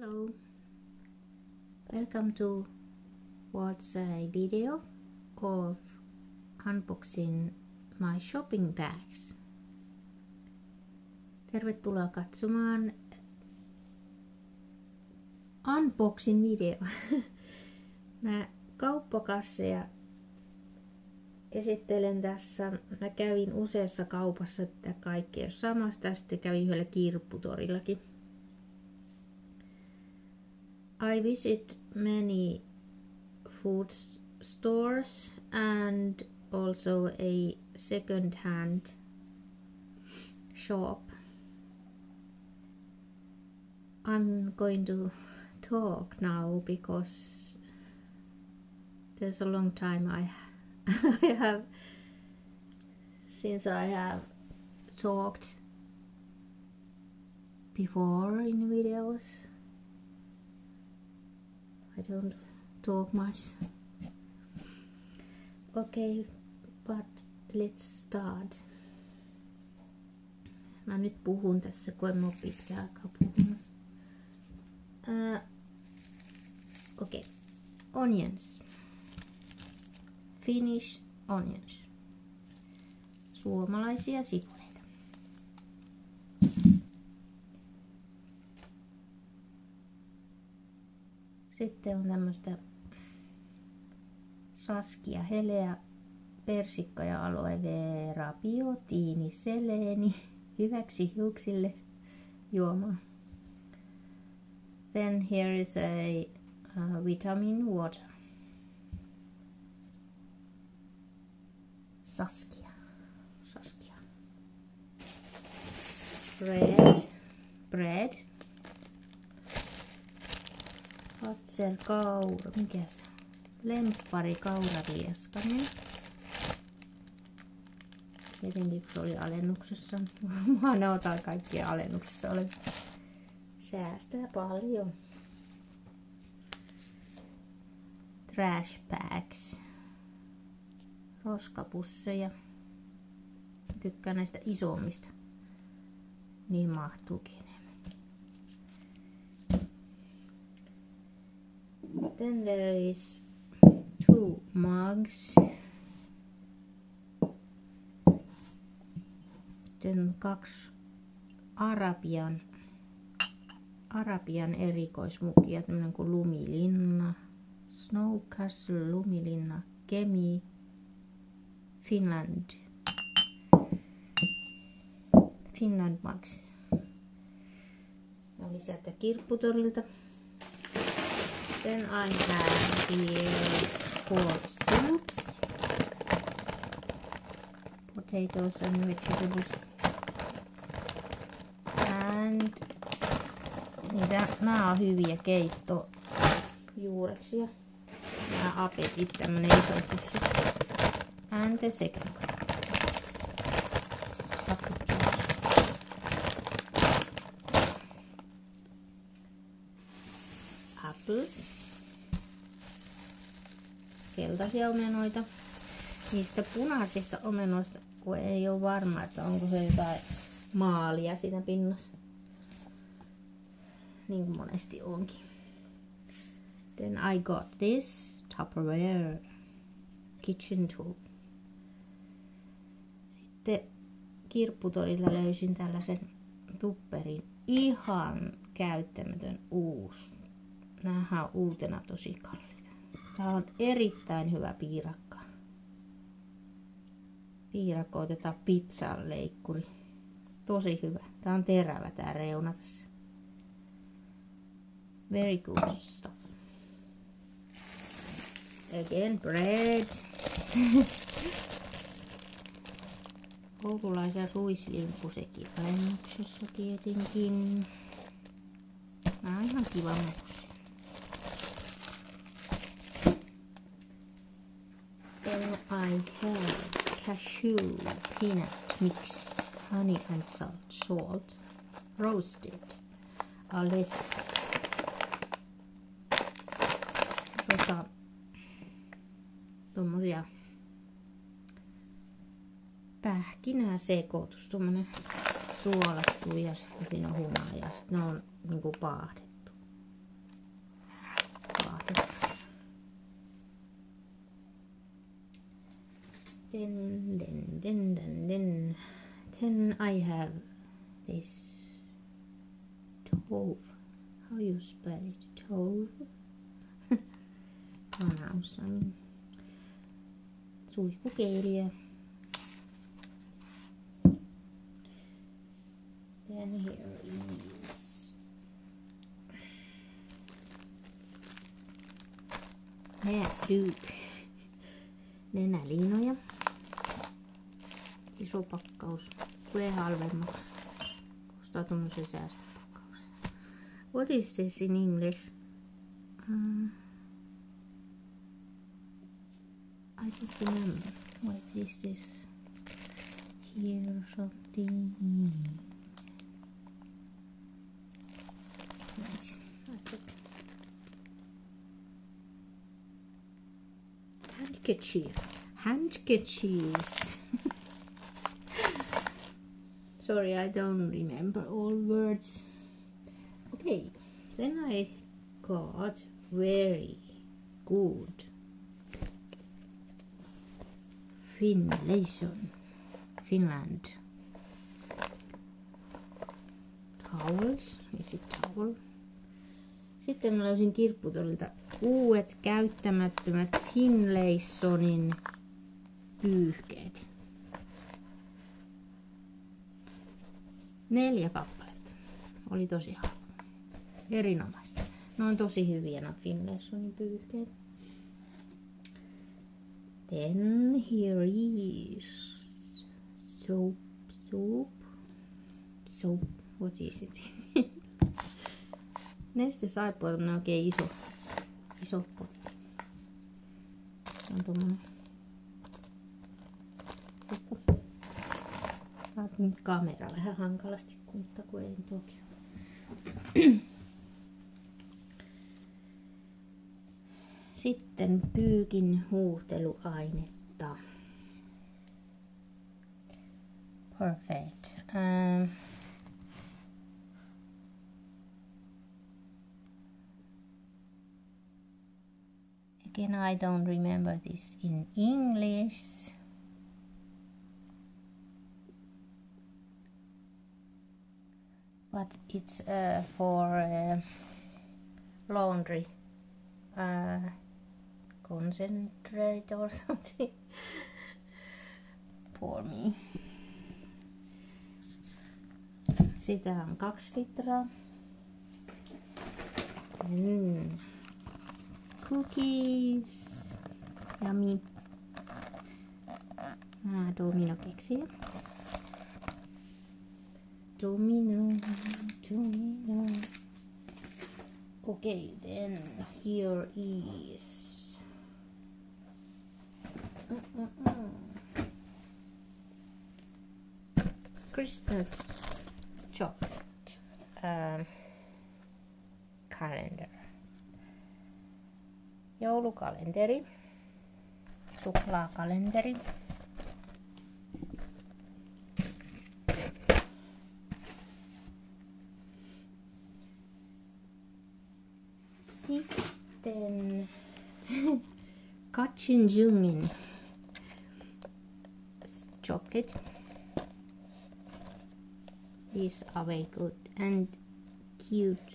Hello, welcome to watch a video of unboxing my shopping bags. Tervetuloa katsomaan unboxing video. Mä kauppakasseja esittelen tässä. Mä kävin useassa kaupassa, että kaikki ole samasta. Sitten kävin yhdellä kirpputorillakin. I visit many food stores and also a second hand shop. I'm going to talk now because there's a long time I I have since I have talked before in videos. I don't talk much. Okay, but let's start. Mä nyt puhun tässä, kun en ole pitkään aikaa puhunut. Uh. Okay. Onions. Finnish onions. Suomalaisia sipuleita. Sitten on tämmöistä saskia, heleä, persikka ja aloe vera, biotiini, seleeni, hyväksi hiuksille juomaan. Then here is a uh, vitamin water. Saskia. Saskia. Bread. Bread. Fatser kaura. Mikä se? Lemppari kaurarieskanen. Tietenkin se oli alennuksessa. Mä ne otan kaikkia alennuksessa ole. Säästää paljon. Trash bags roskapusseja. Tykkään näistä isommista. Niin mahtuukin Then there is two mugs. Sitten kaksi Arabian, Arabian erikoismukia, tämmöinen kuin lumilinna, Snow Castle, lumilinna, Kemi, Finland. Finland Max. Oli sieltä kirpputorilta. Then I have here four soups. Potatoes and vegetables. And niitä, nämä on hyviä keittojuureksia. Nämä apetit, tämmönen iso pussi and the second apples keltaisia omenoita. Niistä punaisista omenoista kun ei ole varma että onko se jotain maalia siinä pinnassa. Niin kuin monesti onkin. Then I got this Tupperware kitchen tool. Sitten kirpputorilla löysin tällaisen tupperin. Ihan käyttämätön uusi. On uutena tosi kalliita. Tämä on erittäin hyvä piirakka. Piirakko otetaan pizzan leikkuri. Tosi hyvä. Tämä on terävä tämä reuna tässä. Very good stuff. Again bread. Koululaisen ruislimppu sekin alennuksessa tietenkin. Nää on ihan kiva muksia. Then I have cashew peanut mix, honey and salt, salt, roasted, alessa. Tota, tommosia pähkinää sekoitus, tuommoinen suolattu ja sitten siinä on humaa ja sitten ne on niinku paahdettu. Then, then, then, then, then, then I have this tove. How you spell it? Tove. Pronouncing. Suihkukeeliä. Then here is Näsdyk. Nenäliinoja. Iso pakkaus. Tulee halvemmaksi. Se säästöpakkaus. What is this in English? Uh, I don't remember. What is this? Here something. Right. That's it. Handkerchief. Handkerchiefs. Sorry, I don't remember all words. Okay, then I got very good Finlayson, Finland. Towels, is it towel? Sitten mä löysin kirpputorilta uudet käyttämättömät Finlaysonin pyyhkeet. Neljä kappaletta. Oli tosi halpa. Erinomaista. Ne on tosi hyviä no Finlaysonin pyyhkeet. Then here is soap, soap, soap. What is it? Neste saippua on oikein iso, iso potti. Se on tommonen. Saatin kamera vähän hankalasti, mutta kun ei toki. Sitten pyykin huuhteluainetta. Perfect. Um, again, I don't remember this in English. But it's uh, for uh, laundry. Uh, concentrate or something for me. Sitä on kaksi litraa. Mm. Cookies. Yummy. Ah, domino keksi. Domino, domino. Okay, then here is. Christmas chocolate um, calendar. Joulukalenteri. Suklaakalenteri. Sitten Katchinjungin chocolate. These are very good and cute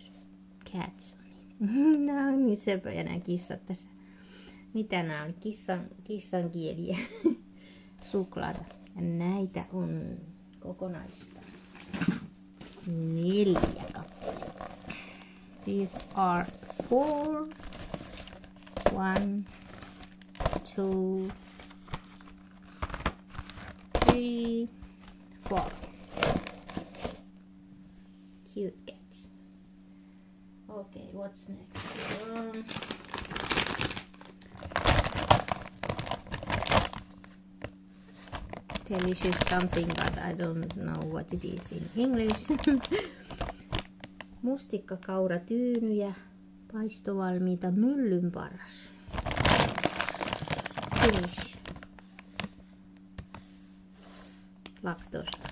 cats. nämä on niin söpöjä nämä kissat tässä. Mitä nämä on? Kissan, kissan kieliä. Suklaata. Ja näitä on kokonaista neljä kappaletta. These are four, one, two, three, four. Cute cats. Okay, what's next? Um, delicious something, but I don't know what it is in English. Mustikkakauratyynyjä, paistovalmiita myllynparas. Finish. laktosta.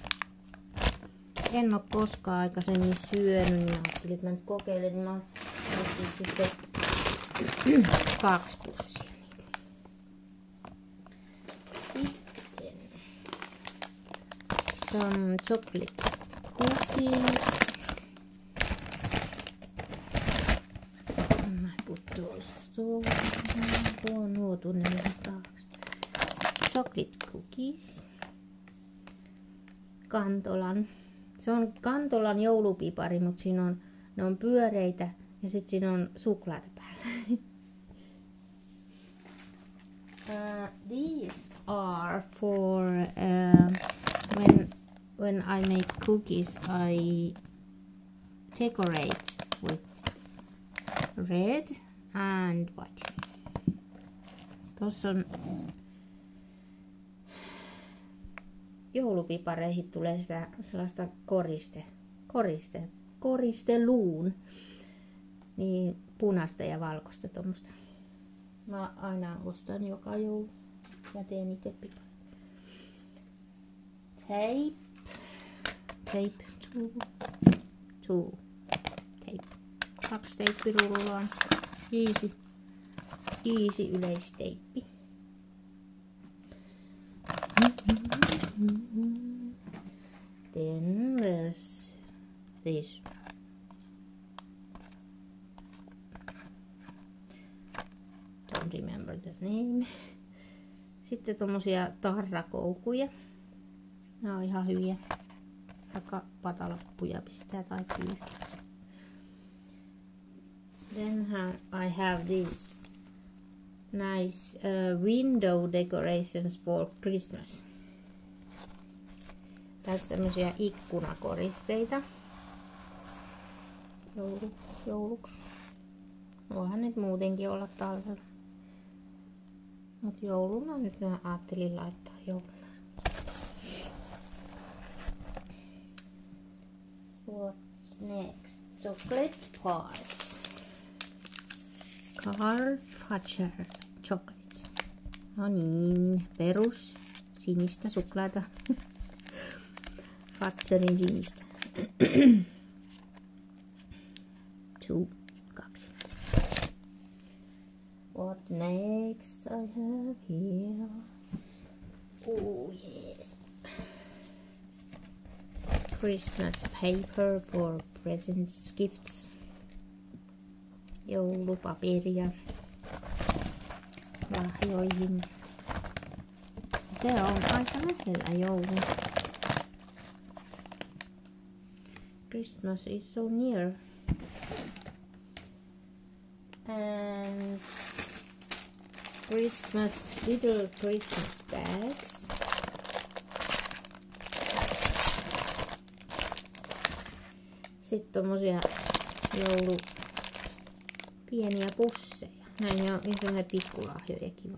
En ole koskaan aikaisemmin syönyt, niin ajattelin, että mä nyt kokeilen, niin mä ostin sitten kaksi pussia. some chocolate cookies. Cookies. Kantolan. Se on Kantolan joulupipari, mutta siinä on, ne on pyöreitä ja sitten siinä on suklaata päällä. uh, these are for uh, when when I make cookies I decorate with red and white. Tuossa on joulupipareihin tulee sitä sellaista koriste, koriste, koristeluun. Niin punaista ja valkoista tuommoista. Mä aina ostan joka joulu ja teen itse piparit. Tape. Tape. Two. Two. Tape. Kaksi teippirullaan. Easy. Easy yleisteippi. Then there's this. Don't remember the name. Sitten tommosia tarrakoukuja. Nämä on ihan hyviä. Vaikka patalappuja pistää tai pyyhkiä. Then I have this nice uh, window decorations for Christmas. Tässä semmoisia ikkunakoristeita. Joulu, jouluksi. Voihan nyt muutenkin olla talvella. Mut jouluna nyt mä ajattelin laittaa jouluna. What's next? Chocolate pies. Carl Fatcher chocolate. No niin, perus sinistä suklaata. Fatserin sinistä. Two, kaksi. What next I have here? Oh yes. Christmas paper for presents, gifts. Joulupaperia lahjoihin. Se on aika lähellä joulu. Christmas is so near. And Christmas, little Christmas bags. Sitten tommosia joulu pieniä pusseja. Näin on niin sellainen pikkulahjoja kiva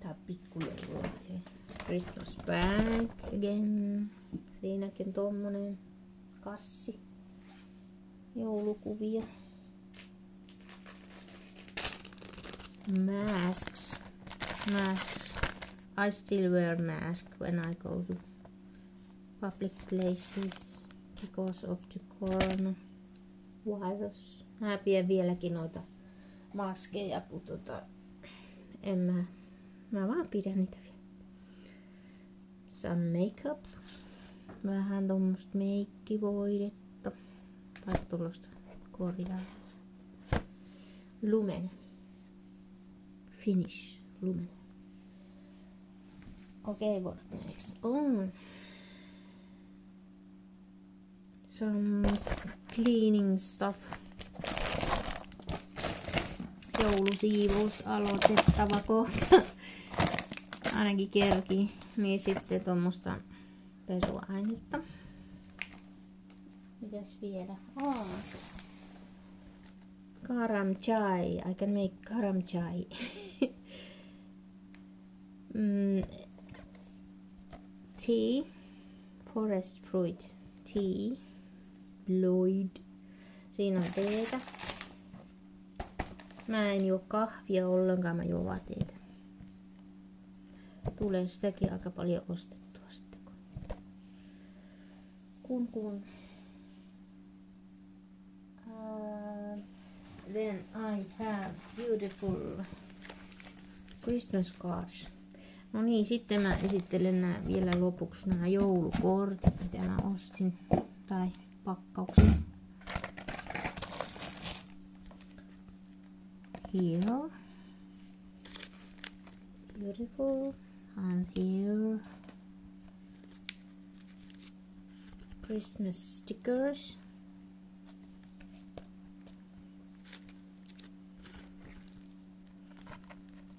Tai pikkujoululahjoja. Christmas bag again. Siinäkin tommonen kassi. Joulukuvia. Masks. Masks. I still wear mask when I go to public places because of the corona virus. Mä pidän vieläkin noita maskeja, kun tota, en mä, mä vaan pidän niitä vielä. Some makeup. Vähän tuommoista meikkivoidetta. Tai tuollaista korjaa. Lumen. Finish. Lumen. Okay, what next? Oh. Some cleaning stuff. Joulusiivous aloitettava kohta. Ainakin kerki. Niin sitten tuommoista pesuainetta. Mitäs vielä? Oh. Karam chai. I can make karam chai. mm, tea. Forest fruit tea. Lloyd. Siinä on teetä. Mä en juo kahvia ollenkaan, mä juon vaan teetä. Tulee sitäkin aika paljon ostettua. Kun kun. Uh, then I have beautiful Christmas cards. No niin, sitten mä esittelen nämä vielä lopuksi nämä joulukortit, mitä mä ostin. Tai pakkauksen. Here. Beautiful. And here. Christmas stickers.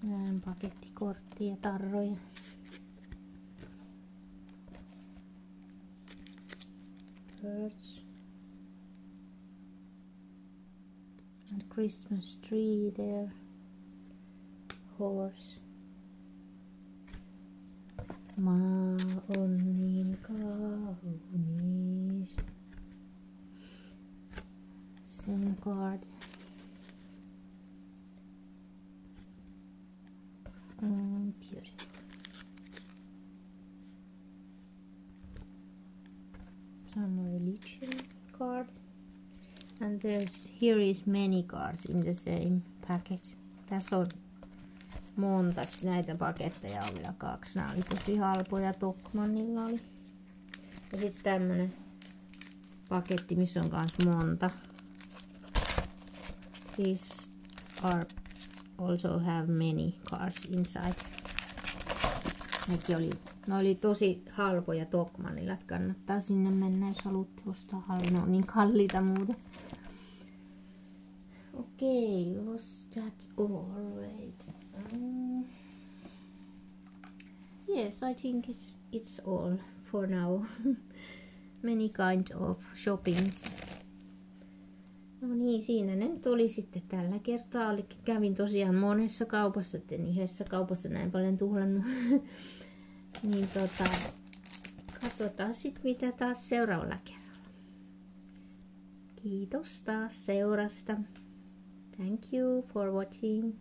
Näin pakettikorttia, tarroja. Birds. And Christmas tree there. Horse. Maa on there's here is many cards in the same packet. Tässä on monta näitä paketteja on vielä kaksi. Nämä oli tosi halpoja. Tokmanilla oli. Ja sitten tämmönen paketti, missä on kans monta. These are also have many cars inside. Nekin oli, ne oli tosi halpoja Tokmanilla, kannattaa sinne mennä, jos haluatte ostaa halvia. Ne on niin kalliita muuten. Okay, was that all right? Um, yes, I think it's, it's all for now. Many kind of shoppings. No niin, siinä ne nyt oli sitten tällä kertaa. Oli, kävin tosiaan monessa kaupassa, että yhdessä kaupassa näin paljon tuhlannut. niin tota, katsotaan sitten mitä taas seuraavalla kerralla. Kiitos taas seurasta. Thank you for watching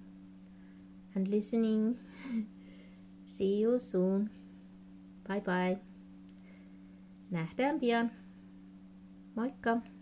and listening. See you soon. Bye bye. Nähdään pian. Moikka!